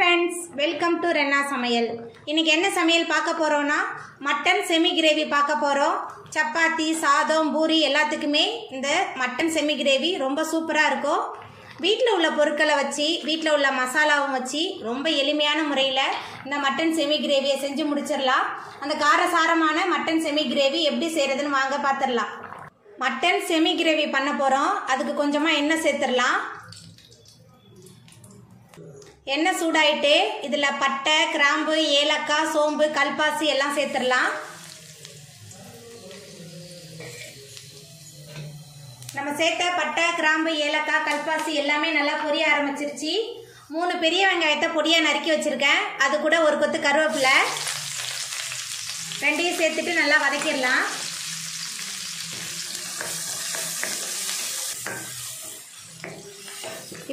Friends welcome to Renna சமையல் இன்றைக்கி என்ன சமையல் பார்க்க போகிறோன்னா மட்டன் செமி கிரேவி பார்க்க போகிறோம் சப்பாத்தி சாதம் பூரி எல்லாத்துக்குமே இந்த மட்டன் செமி கிரேவி ரொம்ப சூப்பராக இருக்கும். வீட்டில் உள்ள பொருட்களை வச்சு வீட்டில் உள்ள மசாலாவும் வச்சு ரொம்ப எளிமையான முறையில் இந்த மட்டன் செமி கிரேவியை செஞ்சு முடிச்சிடலாம். அந்த காரசாரமான மட்டன் செமி கிரேவி எப்படி செய்கிறதுன்னு வாங்க பார்த்துடலாம் மட்டன் செமி கிரேவி பண்ண போகிறோம் அதுக்கு கொஞ்சமாக எண்ணெய் சேர்த்துடலாம். எண்ணெய் சூடாயிட்டு? இதில் பட்டை கிராம்பு ஏலக்காய் சோம்பு கல்பாசி எல்லாம் சேர்த்துடலாம். நம்ம சேர்த்த பட்டை கிராம்பு ஏலக்காய் கல்பாசி எல்லாமே நல்லா பொரிய ஆரம்பிச்சிருச்சு. மூணு பெரிய வெங்காயத்தை பொடியாக நறுக்கி வச்சுருக்கேன். அது கூட ஒரு கொத்து கருவேப்பிலை. ரெண்டையும் சேர்த்துட்டு நல்லா வதக்கிடலாம்.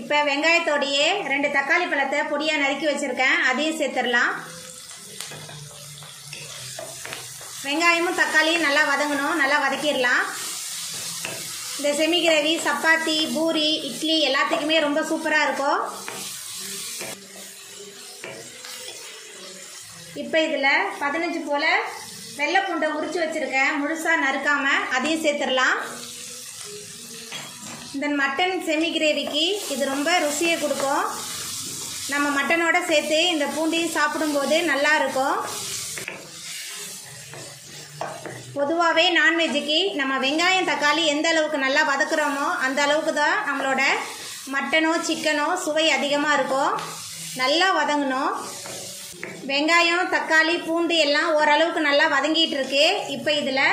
இப்போ வெங்காயத்தோடையே ரெண்டு தக்காளி பழத்தை பொடியாக நறுக்கி வச்சுருக்கேன். அதையும் சேர்த்துடலாம். வெங்காயமும் தக்காளியும் நல்லா வதங்கணும். நல்லா வதக்கிடலாம். இந்த செமி கிரேவி சப்பாத்தி பூரி இட்லி எல்லாத்துக்குமே ரொம்ப சூப்பராக இருக்கும். இப்போ இதில் பதினஞ்சு போல் வெள்ளைப்பூண்டை உரித்து வச்சுருக்கேன். முழுசாக நறுக்காமல் அதையும் சேர்த்துடலாம். இந்த மட்டன் செமி கிரேவிக்கு இது ரொம்ப ருசியை கொடுக்கும். நம்ம மட்டனோட சேர்த்து இந்த பூண்டையும் சாப்பிடும்போது நல்லா இருக்கும். பொதுவாகவே நான்வெஜ்ஜுக்கு நம்ம வெங்காயம் தக்காளி எந்த அளவுக்கு நல்லா வதக்குறோமோ அந்த அளவுக்கு தான் நம்மளோட மட்டனோ சிக்கனோ சுவை அதிகமாக இருக்கும். நல்லா வதங்கணும். வெங்காயம் தக்காளி பூண்டு எல்லாம் ஓரளவுக்கு நல்லா வதங்கிட்டு இருக்கு. இப்போ இதில்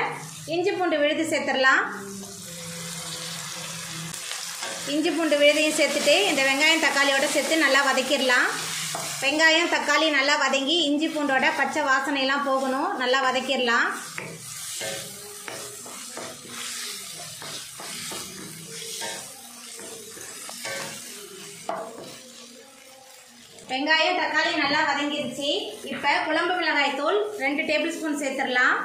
இஞ்சி பூண்டு விழுது சேர்த்துடலாம். இஞ்சி பூண்டு விழுதையும் சேர்த்துட்டு இந்த வெங்காயம் தக்காளியோட சேர்த்து நல்லா வதக்கிடலாம். வெங்காயம் தக்காளி நல்லா வதங்கி இஞ்சி பூண்டோட பச்சை வாசனையெல்லாம் போகணும். நல்லா வதக்கிடலாம். வெங்காயம் தக்காளி நல்லா வதங்கிருச்சு. இப்போ குழம்பு மிளகாய் தூள் ரெண்டு டேபிள் ஸ்பூன் சேர்த்துடலாம்.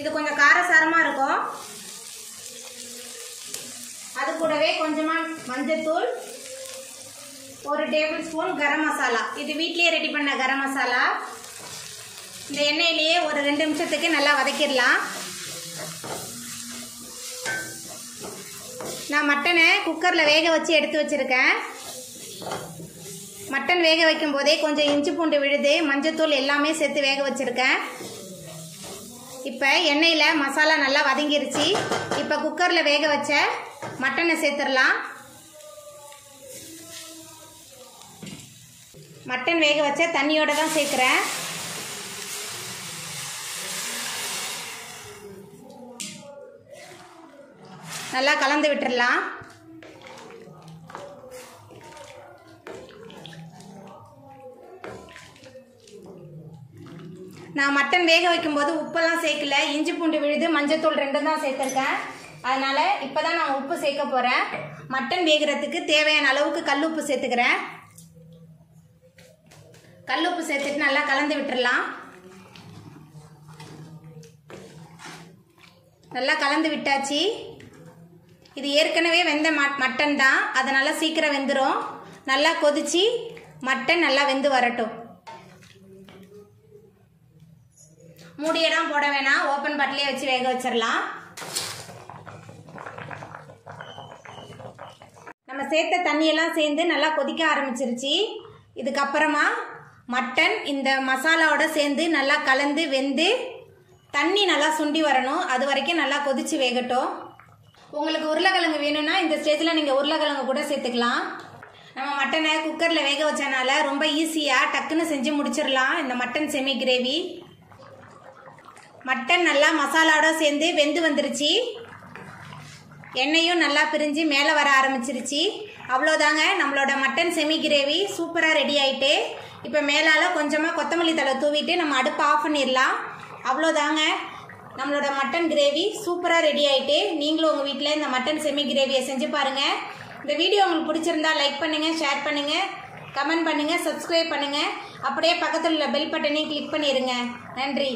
இது கொஞ்சம் காரசாரமாக இருக்கும். அது கூடவே கொஞ்சமாக மஞ்சத்தூள் ஒரு டேபிள் ஸ்பூன் கரம் மசாலா. இது வீட்லேயே ரெடி பண்ண கரம் மசாலா. இந்த எண்ணெயிலேயே ஒரு ரெண்டு நிமிஷத்துக்கு நல்லா வதக்கிடலாம். நான் மட்டனை குக்கரில் வேக வச்சு எடுத்து வச்சுருக்கேன். மட்டன் வேக வைக்கும் போதே கொஞ்சம் இஞ்சி பூண்டு விழுது மஞ்சத்தூள் எல்லாமே சேர்த்து வேக வச்சுருக்கேன். இப்போ எண்ணெயில் மசாலா நல்லா வதங்கிருச்சு. இப்போ குக்கரில் வேக வச்ச மட்டனை சேர்த்துடலாம். மட்டன் வேக வச்ச தண்ணியோட தான் சேர்க்குறேன். நல்லா கலந்து விட்டுடலாம். நான் மட்டன் வேக வைக்கும்போது உப்பெல்லாம் சேர்க்கல இஞ்சி பூண்டு விழுது மஞ்சத்தூள் ரெண்டும் தான் சேர்த்துருக்கேன். அதனால் இப்போ தான் நான் உப்பு சேர்க்க போகிறேன் மட்டன் வேகிறதுக்கு தேவையான அளவுக்கு கல் உப்பு சேர்த்துக்கிறேன். கல் உப்பு சேர்த்துட்டு நல்லா கலந்து விட்டுடலாம் நல்லா கலந்து விட்டாச்சு. இது ஏற்கனவே வெந்த மட்டன் தான். அதனால் சீக்கிரம் வெந்துடும் நல்லா கொதிச்சு மட்டன் நல்லா வெந்து வரட்டும். மூடியெல்லாம் போட வேணாம் ஓப்பன் பாட்டிலே வச்சு வேக வச்சிடலாம் நம்ம சேர்த்த தண்ணியெல்லாம் சேர்ந்து நல்லா கொதிக்க ஆரம்பிச்சிருச்சு. இதுக்கப்புறமா மட்டன் இந்த மசாலாவோட சேர்ந்து நல்லா கலந்து வெந்து தண்ணி நல்லா சுண்டி வரணும். அது வரைக்கும் நல்லா கொதிச்சு வேகட்டும். உங்களுக்கு உருளைக்கிழங்கு வேணும்னா இந்த ஸ்டேஜில் நீங்கள் உருளைக்கிழங்கு கூட சேர்த்துக்கலாம். நம்ம மட்டனை குக்கரில் வேக வச்சனால ரொம்ப ஈஸியாக டக்குன்னு செஞ்சு முடிச்சிடலாம் இந்த மட்டன் செமி கிரேவி மட்டன் நல்லா மசாலாவோட சேர்ந்து வெந்து வந்துருச்சு. எண்ணெயும் நல்லா பிரிஞ்சு மேலே வர ஆரம்பிச்சிருச்சு. அவ்வளோதாங்க நம்மளோட மட்டன் செமி கிரேவி சூப்பராக ரெடி ஆகிட்டு இப்போ மேலால் கொஞ்சமாக கொத்தமல்லி தலை தூவிட்டு நம்ம அடுப்பை ஆஃப் பண்ணிடலாம். அவ்வளோதாங்க நம்மளோட மட்டன் கிரேவி சூப்பராக ரெடி ஆகிட்டு நீங்களும் உங்கள் வீட்டில் இந்த மட்டன் செமி கிரேவியை செஞ்சு பாருங்கள் இந்த வீடியோ உங்களுக்கு பிடிச்சிருந்தா லைக் பண்ணுங்கள் ஷேர் பண்ணுங்கள் கமெண்ட் பண்ணுங்கள் சப்ஸ்கிரைப் பண்ணுங்கள் அப்படியே பக்கத்தில் உள்ள பெல் பட்டனையும் கிளிக் பண்ணிடுங்க நன்றி.